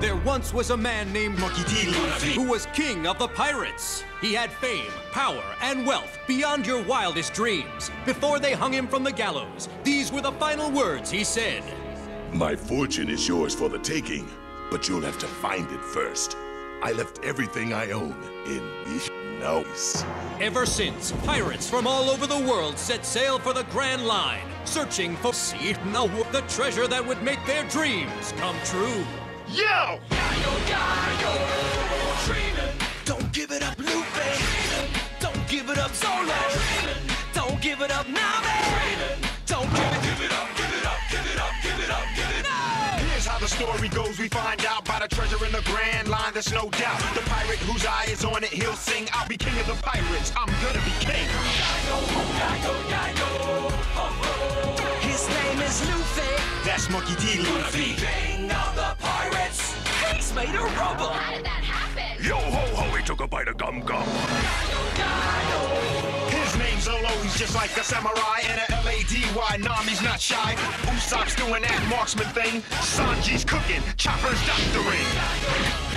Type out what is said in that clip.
There once was a man named Monkey D. Luffy. who was king of the pirates. He had fame, power, and wealth beyond your wildest dreams. Before they hung him from the gallows, these were the final words he said. My fortune is yours for the taking, but you'll have to find it first. I left everything I own in Nose. Ever since, pirates from all over the world set sail for the Grand Line, searching for the treasure that would make their dreams come true. Yo! Don't give it up, Luffy. Don't give it up, Zolo. Don't give it up, Nami. Don't give it, give it up, give it up, give it up, give it up, give it up. Here's how the story goes. We find out by the treasure in the grand line. There's no doubt. The pirate whose eye is on it, he'll sing. I'll be king of the pirates. I'm gonna be king. His name is Luffy. That's Monkey D. Luffy. Made of rubber. How did that happen? Yo ho ho, he took a bite of gum gum. His name's Zolo. He's just like a samurai and a L-A-D-Y. Nami's not shy. Usopp's doing that marksman thing. Sanji's cooking. Chopper's doctoring.